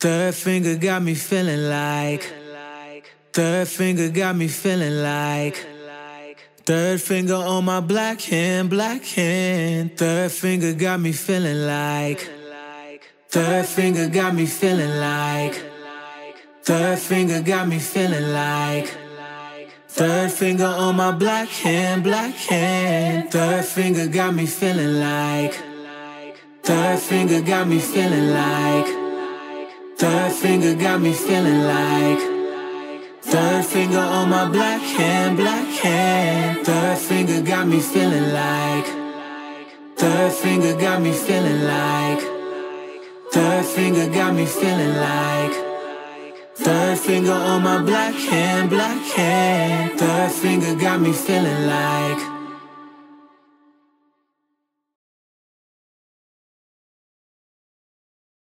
Third finger got me feeling like. Third finger got me feeling like. Third finger on my black hand, black hand. Third finger got me feeling like. Third finger got me feeling like. Third finger got me feeling like. Third finger on my black hand, black hand. Third finger got me feeling like. Third finger got me feeling like. Third finger got me feeling like. Third finger on my black hand, black hand. Third finger got me feeling like. Third finger got me feeling like. Third finger got me feeling like. Third finger on my black hand, black hand. Third finger got me feeling like.